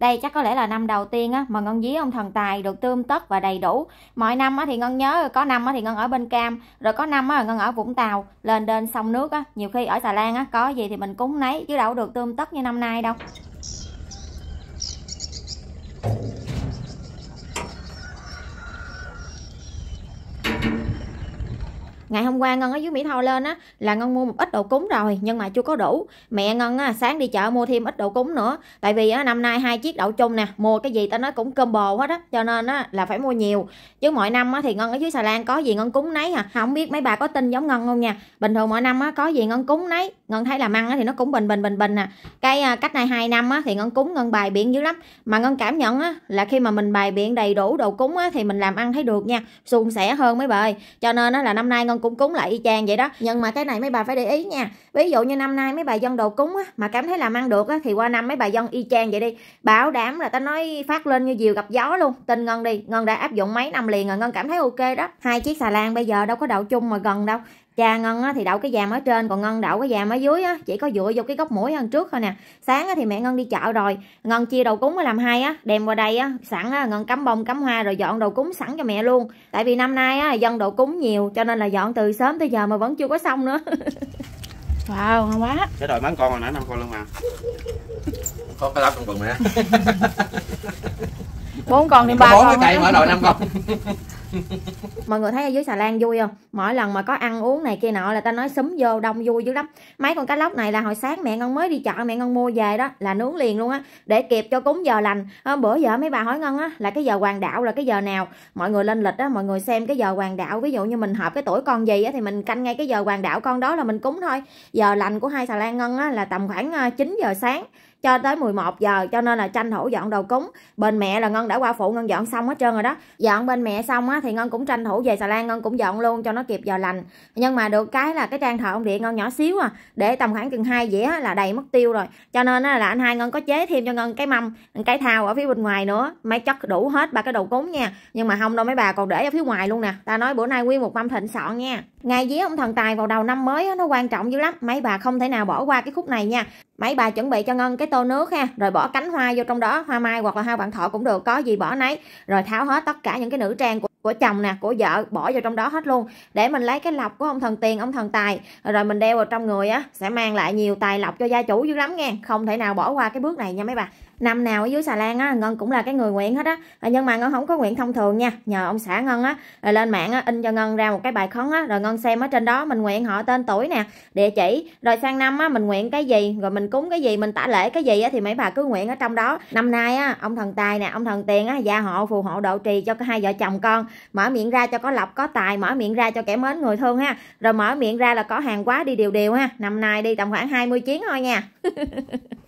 đây chắc có lẽ là năm đầu tiên á, mà ngân dí ông thần tài được tươm tất và đầy đủ. Mọi năm á thì ngân nhớ có năm á thì ngân ở bên cam, rồi có năm á ngân ở vũng tàu, lên đên sông nước á. Nhiều khi ở xà lan á, có gì thì mình cúng nấy, chứ đâu được tươm tất như năm nay đâu. Ngày hôm qua ngân ở dưới mỹ tho lên á là ngân mua một ít đồ cúng rồi nhưng mà chưa có đủ. Mẹ ngân á sáng đi chợ mua thêm ít đồ cúng nữa. Tại vì á năm nay hai chiếc đậu chung nè mua cái gì ta nói cũng combo hết á cho nên á là phải mua nhiều. Chứ mọi năm á thì ngân ở dưới xà lan có gì ngân cúng nấy à. Không biết mấy bà có tin giống ngân không nha. Bình thường mọi năm á có gì ngân cúng nấy. Ngân thấy làm ăn á thì nó cũng bình bình bình bình à. Cái à, cách này hai năm á thì ngân cúng ngân bài biện dữ lắm. Mà ngân cảm nhận á là khi mà mình bài biện đầy đủ đồ cúng á thì mình làm ăn thấy được nha. Suôn sẻ hơn mấy bà ơi. Cho nên á là năm nay ngân nhân cũng cúng lại y chang vậy đó. Nhưng mà cái này mấy bà phải để ý nha. Ví dụ như năm nay mấy bà dân đồ cúng á, mà cảm thấy làm ăn được á, thì qua năm mấy bà dân y chang vậy đi. Bảo đảm là ta nói phát lên như diều gặp gió luôn. Tin ngân đi. Ngân đã áp dụng mấy năm liền rồi. Ngân cảm thấy ok đó. Hai chiếc xà lan bây giờ đâu có đậu chung mà gần đâu cha ngân á, thì đậu cái dàm ở trên còn ngân đậu cái dàm ở dưới á, chỉ có dựa vô cái góc mũi hơn trước thôi nè. Sáng á, thì mẹ ngân đi chợ rồi ngân chia đầu cúng làm hai á đem qua đây á sẵn á, ngân cắm bông cắm hoa rồi dọn đầu cúng sẵn cho mẹ luôn. Tại vì năm nay á dân đồ cúng nhiều cho nên là dọn từ sớm tới giờ mà vẫn chưa có xong nữa. Wow ngon quá. Cái đòi bán con hồi nãy năm con luôn mà. Có cái lắp trong bụng mẹ bốn con thì ba bốn con cái cây mở đòi năm con mọi người thấy ở dưới xà lan vui không? Mỗi lần mà có ăn uống này kia nọ là ta nói súng vô đông vui dữ lắm. Mấy con cá lóc này là hồi sáng mẹ ngân mới đi chợ mẹ ngân mua về đó là nướng liền luôn á để kịp cho cúng giờ lành. À, bữa giờ mấy bà hỏi ngân á là cái giờ hoàng đạo là cái giờ nào? Mọi người lên lịch á mọi người xem cái giờ hoàng đạo ví dụ như mình hợp cái tuổi con gì á thì mình canh ngay cái giờ hoàng đạo con đó là mình cúng thôi. Giờ lành của hai xà lan ngân á là tầm khoảng ờ, 9 giờ sáng cho tới 11 giờ, cho nên là tranh thủ dọn đồ cúng. Bên mẹ là ngân đã qua phụ, ngân dọn xong hết trơn rồi đó. Dọn bên mẹ xong á thì ngân cũng tranh thủ về xà lan, ngân cũng dọn luôn cho nó kịp giờ lành. Nhưng mà được cái là cái trang thờ ông địa ngân nhỏ xíu à để tầm khoảng chừng hai dĩa là đầy mất tiêu rồi. Cho nên là anh hai ngân có chế thêm cho ngân cái mâm, cái thao ở phía bên ngoài nữa, mấy chất đủ hết ba cái đồ cúng nha. Nhưng mà không đâu, mấy bà còn để ở phía ngoài luôn nè. Ta nói bữa nay nguyên một mâm thịnh soạn nha. Ngày vía ông thần tài vào đầu năm mới nó quan trọng dữ lắm. Mấy bà không thể nào bỏ qua cái khúc này nha mấy bà chuẩn bị cho ngân cái tô nước ha, rồi bỏ cánh hoa vô trong đó, hoa mai hoặc là hoa vạn thọ cũng được, có gì bỏ nấy. Rồi tháo hết tất cả những cái nữ trang của của chồng nè, của vợ, bỏ vào trong đó hết luôn. Để mình lấy cái lọc của ông thần tiền, ông thần tài, rồi mình đeo vào trong người á, sẽ mang lại nhiều tài lộc cho gia chủ dữ lắm nghe. Không thể nào bỏ qua cái bước này nha mấy bà. Năm nào ở dưới xà lan á, ngân cũng là cái người nguyện hết á. À, nhưng mà ngân không có nguyện thông thường nha. Nhờ ông xã ngân á rồi lên mạng á, in cho ngân ra một cái bài khấn á, rồi ngân xem ở trên đó, mình nguyện họ tên tuổi nè, địa chỉ. Rồi sang năm á, mình nguyện cái gì, rồi mình cúng cái gì, mình tả lễ cái gì á, thì mấy bà cứ nguyện ở trong đó. Năm nay á, ông thần tài nè, ông thần tiền á, gia hộ, phù hộ độ trì cho hai vợ chồng con mở miệng ra cho có lộc có tài. Mở miệng ra cho kẻ mến, người thương ha. Rồi mở miệng ra là có hàng quá đi đều đều ha. Năm nay đi tầm khoảng 20 chuyến thôi nha.